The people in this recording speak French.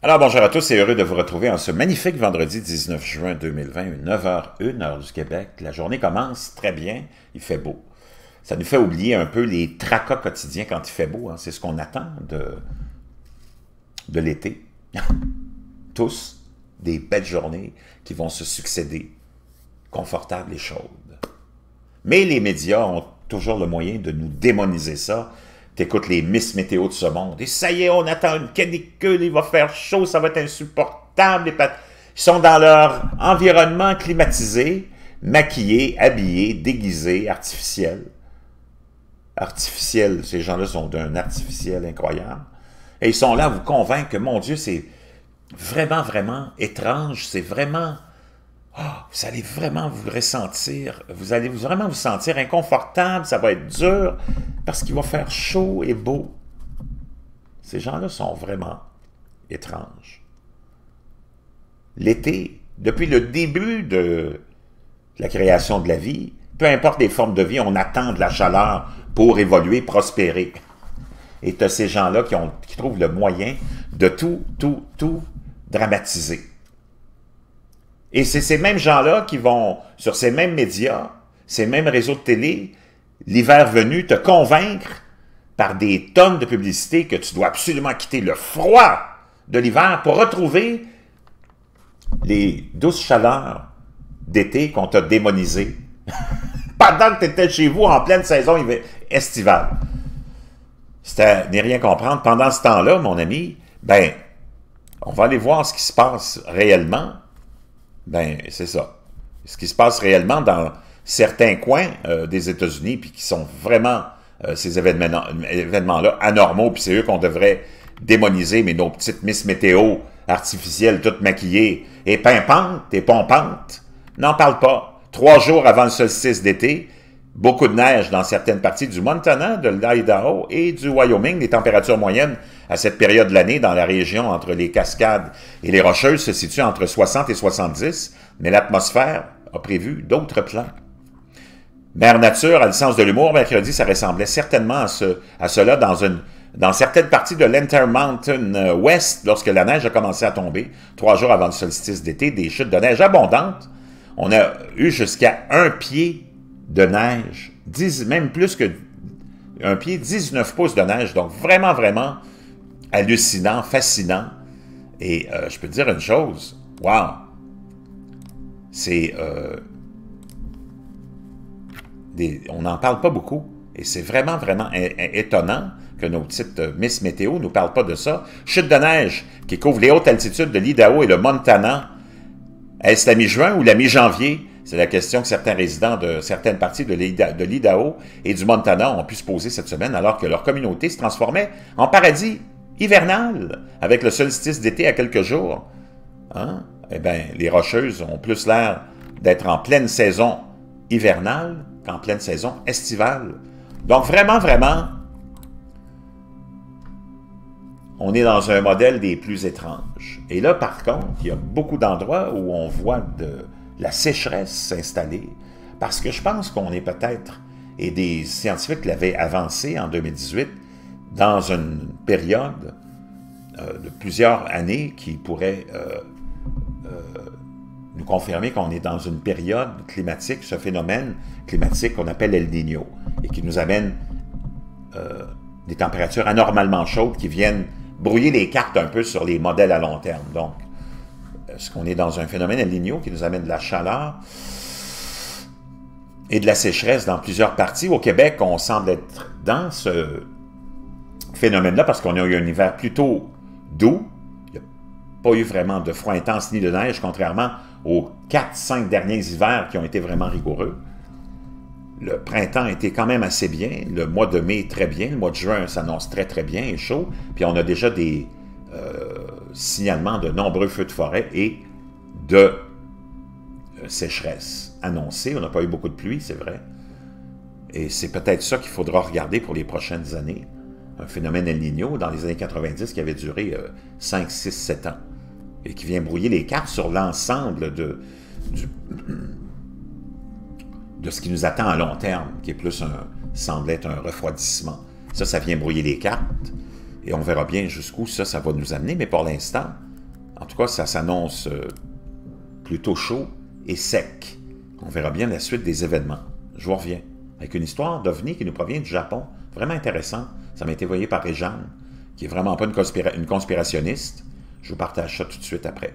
Alors bonjour à tous et heureux de vous retrouver en ce magnifique vendredi 19 juin 2020, 9h01, heure du Québec. La journée commence très bien, il fait beau. Ça nous fait oublier un peu les tracas quotidiens quand il fait beau. Hein. C'est ce qu'on attend de, de l'été. Tous des belles journées qui vont se succéder, confortables et chaudes. Mais les médias ont toujours le moyen de nous démoniser ça, t'écoutes les Miss Météo de ce monde, et ça y est, on attend une canicule, il va faire chaud, ça va être insupportable. Ils sont dans leur environnement climatisé, maquillés, habillés, déguisés, artificiels. Artificiels, ces gens-là sont d'un artificiel incroyable. Et ils sont là à vous convaincre que, mon Dieu, c'est vraiment, vraiment étrange, c'est vraiment ah, vous allez vraiment vous ressentir, vous allez vraiment vous sentir inconfortable, ça va être dur, parce qu'il va faire chaud et beau. Ces gens-là sont vraiment étranges. L'été, depuis le début de la création de la vie, peu importe les formes de vie, on attend de la chaleur pour évoluer, prospérer. Et tu ces gens-là qui, qui trouvent le moyen de tout, tout, tout dramatiser. Et c'est ces mêmes gens-là qui vont, sur ces mêmes médias, ces mêmes réseaux de télé, l'hiver venu, te convaincre par des tonnes de publicité que tu dois absolument quitter le froid de l'hiver pour retrouver les douces chaleurs d'été qu'on t'a démonisées pendant que tu étais chez vous en pleine saison estivale. C'était n'est rien comprendre. Pendant ce temps-là, mon ami, ben, on va aller voir ce qui se passe réellement ben, c'est ça. Ce qui se passe réellement dans certains coins euh, des États-Unis, puis qui sont vraiment euh, ces événements-là anormaux, puis c'est eux qu'on devrait démoniser, mais nos petites Miss Météo artificielles, toutes maquillées, et pimpantes et pompantes, n'en parle pas. Trois jours avant le solstice d'été, beaucoup de neige dans certaines parties du Montana, de l'Idaho et du Wyoming. Les températures moyennes à cette période de l'année dans la région entre les cascades et les rocheuses se situent entre 60 et 70, mais l'atmosphère a prévu d'autres plans. Mère Nature a le sens de l'humour. Mercredi, ça ressemblait certainement à, ce, à cela dans, certaines parties de l'Intermountain West, lorsque la neige a commencé à tomber, trois jours avant le solstice d'été, des chutes de neige abondantes. On a eu jusqu'à un pied de neige, 10, même plus que un pied, 19 pouces de neige. Donc vraiment, vraiment hallucinant, fascinant. Et euh, je peux te dire une chose, wow, c'est... Euh, on n'en parle pas beaucoup. Et c'est vraiment, vraiment étonnant que nos petites euh, Miss Météo ne nous parlent pas de ça. Chute de neige qui couvre les hautes altitudes de l'Idaho et le Montana. Est-ce la mi-juin ou la mi-janvier? C'est la question que certains résidents de certaines parties de l'Idaho et du Montana ont pu se poser cette semaine alors que leur communauté se transformait en paradis hivernal avec le solstice d'été à quelques jours. Hein? Eh bien, les Rocheuses ont plus l'air d'être en pleine saison hivernale qu'en pleine saison estivale. Donc vraiment, vraiment, on est dans un modèle des plus étranges. Et là, par contre, il y a beaucoup d'endroits où on voit de la sécheresse s'installer, parce que je pense qu'on est peut-être, et des scientifiques l'avaient avancé en 2018, dans une période euh, de plusieurs années qui pourrait euh, nous confirmer qu'on est dans une période climatique, ce phénomène climatique qu'on appelle El Niño, et qui nous amène des températures anormalement chaudes qui viennent brouiller les cartes un peu sur les modèles à long terme. Donc, est-ce qu'on est dans un phénomène El Niño qui nous amène de la chaleur et de la sécheresse dans plusieurs parties? Au Québec, on semble être dans ce phénomène-là parce qu'on a eu un hiver plutôt doux. Pas eu vraiment de froid intense ni de neige, contrairement aux 4-5 derniers hivers qui ont été vraiment rigoureux. Le printemps été quand même assez bien. Le mois de mai, très bien. Le mois de juin s'annonce très, très bien et chaud. Puis on a déjà des euh, signalements de nombreux feux de forêt et de euh, sécheresse annoncés. On n'a pas eu beaucoup de pluie, c'est vrai. Et c'est peut-être ça qu'il faudra regarder pour les prochaines années. Un phénomène El Niño dans les années 90 qui avait duré 5, 6, 7 ans et qui vient brouiller les cartes sur l'ensemble de, de ce qui nous attend à long terme, qui est plus un, semble être un refroidissement. Ça, ça vient brouiller les cartes et on verra bien jusqu'où ça, ça va nous amener. Mais pour l'instant, tout cas, ça s'annonce euh, plutôt chaud et sec. On verra bien la suite des événements. Je vous reviens avec une histoire d'OVNI qui nous provient du Japon. Vraiment intéressant. Ça m'a été voyé par Réjeanne, qui est vraiment pas une conspirationniste. Je vous partage ça tout de suite après.